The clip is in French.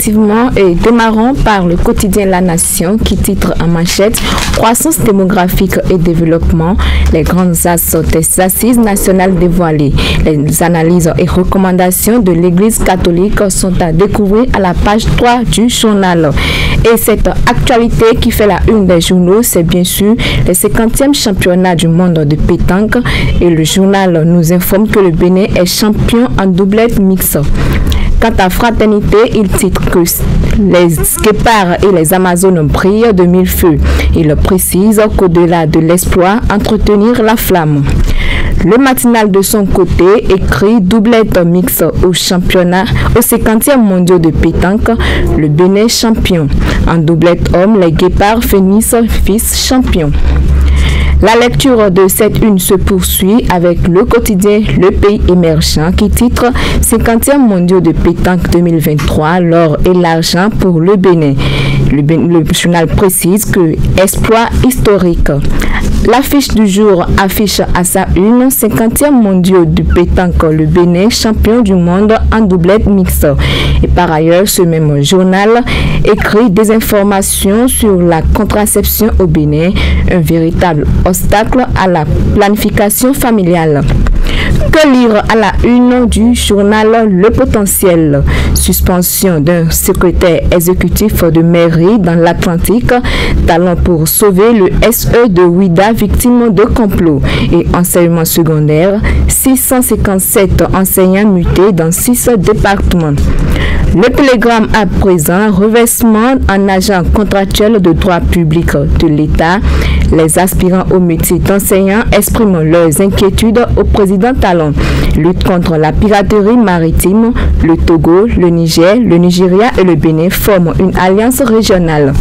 Effectivement, et démarrons par le quotidien La Nation qui titre en manchette Croissance démographique et développement, les grandes assises nationales dévoilées. Les analyses et recommandations de l'Église catholique sont à découvrir à la page 3 du journal. Et cette actualité qui fait la une des journaux, c'est bien sûr le 50e championnat du monde de pétanque. Et le journal nous informe que le Bénin est champion en doublette mixte. Quant à Fraternité, il titre que les guépards et les Amazones brillent de mille feux. Il précise qu'au-delà de l'espoir, entretenir la flamme. Le matinal de son côté écrit doublette mix au championnat, au 50e mondial de pétanque, le Bénin champion. En doublette homme, les guépards finissent fils champion. La lecture de cette une se poursuit avec le quotidien Le Pays émergent qui titre 50e mondiaux de pétanque 2023, l'or et l'argent pour le Bénin. Le, journal précise que exploit historique. L'affiche du jour affiche à sa une 50e mondiaux de pétanque le Bénin champion du monde en doublette mixte. Et par ailleurs, ce même journal écrit des informations sur la contraception au Bénin, un véritable obstacle à la planification familiale. Que lire à la une du journal Le Potentiel Suspension d'un secrétaire exécutif de mairie dans l'Atlantique, talent pour sauver le SE de Ouida victime de complot et enseignement secondaire, 657 enseignants mutés dans 6 départements. Le télégramme à présent, revêtement en agent contractuel de droit public de l'État. Les aspirants au métier d'enseignant expriment leurs inquiétudes au président Talon. Lutte contre la piraterie maritime, le Togo, le Niger, le Nigeria et le Bénin forment une alliance régionale.